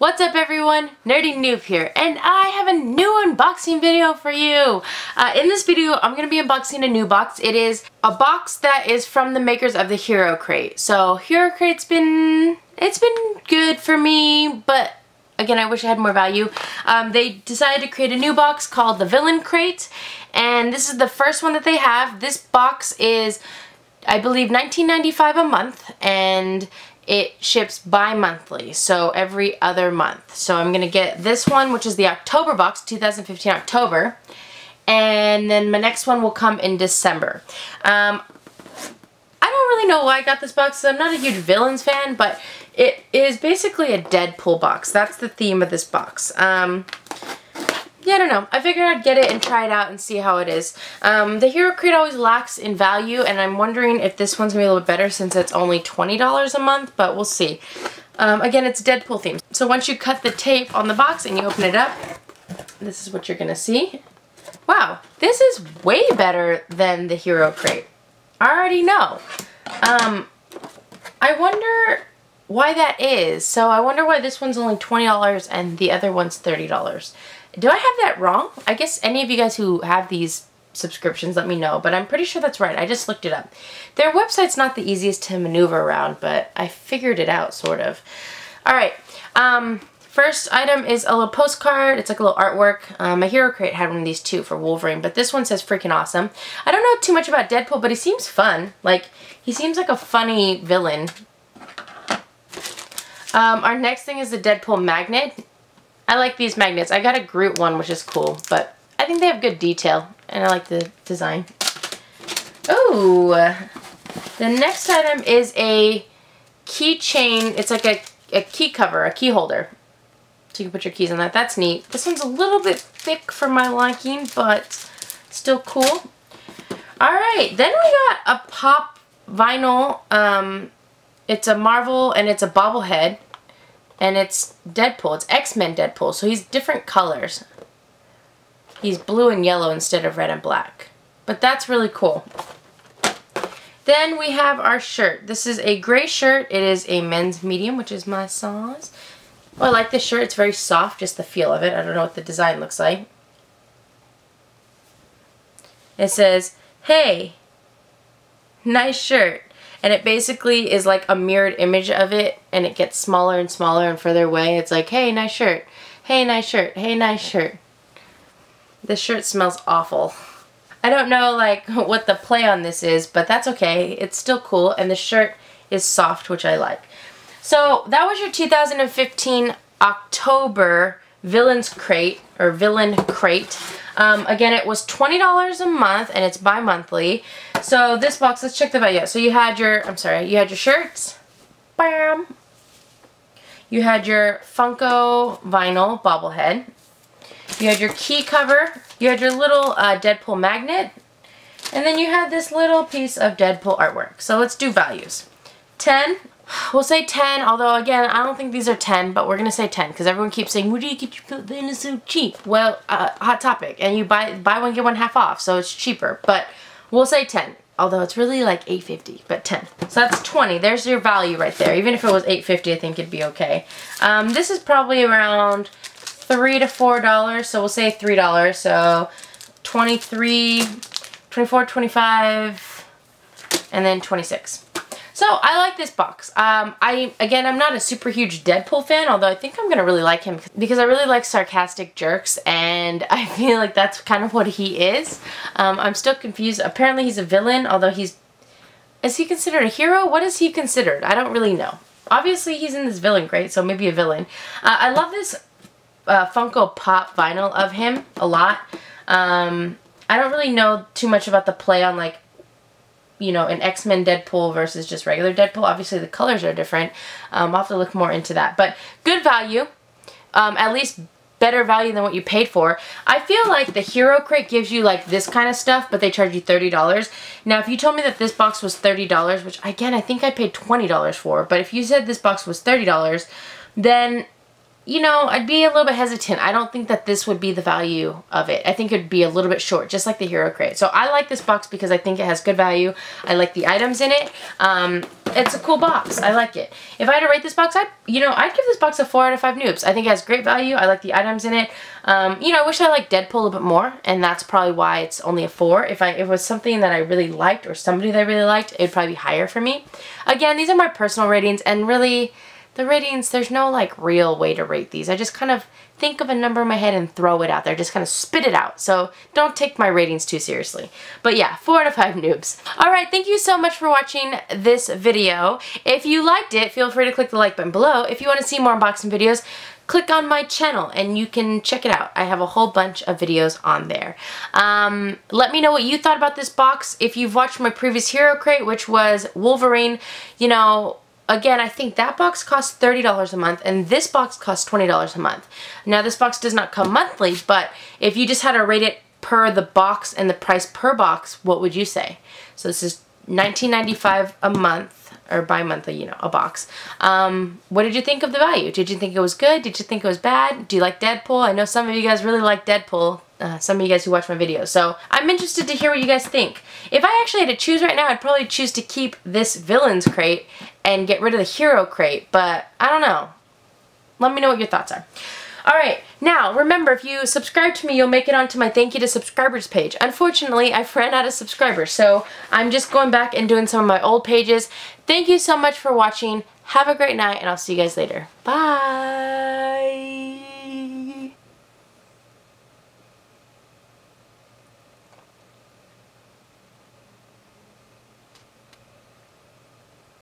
What's up everyone? Nerdy Newb here and I have a new unboxing video for you. Uh, in this video I'm going to be unboxing a new box. It is a box that is from the makers of the Hero Crate. So Hero Crate's been, it's been good for me but again I wish I had more value. Um, they decided to create a new box called the Villain Crate and this is the first one that they have. This box is I believe $19.95 a month and it ships bi-monthly, so every other month. So I'm going to get this one, which is the October box, 2015 October, and then my next one will come in December. Um, I don't really know why I got this box. I'm not a huge Villains fan, but it is basically a Deadpool box. That's the theme of this box. Um, yeah, I don't know. I figured I'd get it and try it out and see how it is. Um, the Hero Crate always lacks in value, and I'm wondering if this one's going to be a little bit better since it's only $20 a month, but we'll see. Um, again, it's Deadpool themed. So once you cut the tape on the box and you open it up, this is what you're going to see. Wow, this is way better than the Hero Crate. I already know. Um, I wonder why that is. So I wonder why this one's only $20 and the other one's $30. Do I have that wrong? I guess any of you guys who have these subscriptions, let me know. But I'm pretty sure that's right. I just looked it up. Their website's not the easiest to maneuver around, but I figured it out, sort of. All right. Um, first item is a little postcard. It's like a little artwork. Um, my Hero Crate had one of these too for Wolverine, but this one says freaking awesome. I don't know too much about Deadpool, but he seems fun. Like, he seems like a funny villain. Um, our next thing is the Deadpool magnet. I like these magnets. I got a Groot one, which is cool, but I think they have good detail, and I like the design. Oh, the next item is a keychain. It's like a, a key cover, a key holder. So you can put your keys on that. That's neat. This one's a little bit thick for my liking, but still cool. All right, then we got a pop vinyl. Um, it's a Marvel and it's a bobblehead and it's Deadpool. It's X-Men Deadpool, so he's different colors. He's blue and yellow instead of red and black. But that's really cool. Then we have our shirt. This is a gray shirt. It is a men's medium, which is my size. Oh, I like this shirt. It's very soft, just the feel of it. I don't know what the design looks like. It says, hey, nice shirt and it basically is like a mirrored image of it and it gets smaller and smaller and further away. It's like, hey, nice shirt. Hey, nice shirt. Hey, nice shirt. This shirt smells awful. I don't know like what the play on this is, but that's okay. It's still cool and the shirt is soft, which I like. So that was your 2015 October Villains Crate or Villain Crate. Um, again, it was $20 a month and it's bi-monthly. So this box, let's check the value. So you had your, I'm sorry, you had your shirts. Bam. You had your Funko vinyl bobblehead. You had your key cover. You had your little uh, Deadpool magnet. And then you had this little piece of Deadpool artwork. So let's do values. 10 We'll say 10, although again, I don't think these are 10, but we're going to say 10 because everyone keeps saying, where do you get your Villain so cheap? Well, uh, hot topic. And you buy buy one, get one half off, so it's cheaper. But we'll say 10, although it's really like 8.50, but 10. So that's 20. There's your value right there. Even if it was 8.50, I think it'd be okay. Um, this is probably around 3 to $4, so we'll say $3. So 23, 24, 25, and then 26. So I like this box. Um, I Again, I'm not a super huge Deadpool fan, although I think I'm going to really like him because I really like sarcastic jerks and I feel like that's kind of what he is. Um, I'm still confused. Apparently he's a villain, although he's... Is he considered a hero? What is he considered? I don't really know. Obviously he's in this villain crate, so maybe a villain. Uh, I love this uh, Funko Pop vinyl of him a lot. Um, I don't really know too much about the play on like you know, an X-Men Deadpool versus just regular Deadpool. Obviously, the colors are different. Um, I'll have to look more into that. But good value. Um, at least better value than what you paid for. I feel like the Hero Crate gives you like this kind of stuff, but they charge you $30. Now, if you told me that this box was $30, which again, I think I paid $20 for, but if you said this box was $30, then you know, I'd be a little bit hesitant. I don't think that this would be the value of it. I think it'd be a little bit short, just like the Hero Crate. So I like this box because I think it has good value. I like the items in it. Um, it's a cool box. I like it. If I had to rate this box, I'd, you know, I'd give this box a 4 out of 5 noobs. I think it has great value. I like the items in it. Um, you know, I wish I liked Deadpool a bit more, and that's probably why it's only a 4. If, I, if it was something that I really liked or somebody that I really liked, it'd probably be higher for me. Again, these are my personal ratings, and really, the ratings, there's no, like, real way to rate these. I just kind of think of a number in my head and throw it out there. Just kind of spit it out. So don't take my ratings too seriously. But yeah, 4 out of 5 noobs. Alright, thank you so much for watching this video. If you liked it, feel free to click the like button below. If you want to see more unboxing videos, click on my channel and you can check it out. I have a whole bunch of videos on there. Um, let me know what you thought about this box. If you've watched my previous Hero Crate, which was Wolverine, you know, Again, I think that box costs $30 a month and this box costs $20 a month. Now this box does not come monthly, but if you just had to rate it per the box and the price per box, what would you say? So this is $19.95 a month or bi-monthly, you know, a box. Um, what did you think of the value? Did you think it was good? Did you think it was bad? Do you like Deadpool? I know some of you guys really like Deadpool. Uh, some of you guys who watch my videos. So I'm interested to hear what you guys think. If I actually had to choose right now, I'd probably choose to keep this Villains crate and get rid of the Hero crate, but I don't know. Let me know what your thoughts are. Alright, now remember if you subscribe to me you'll make it onto my thank you to subscribers page. Unfortunately I've ran out of subscribers so I'm just going back and doing some of my old pages. Thank you so much for watching. Have a great night and I'll see you guys later. Bye!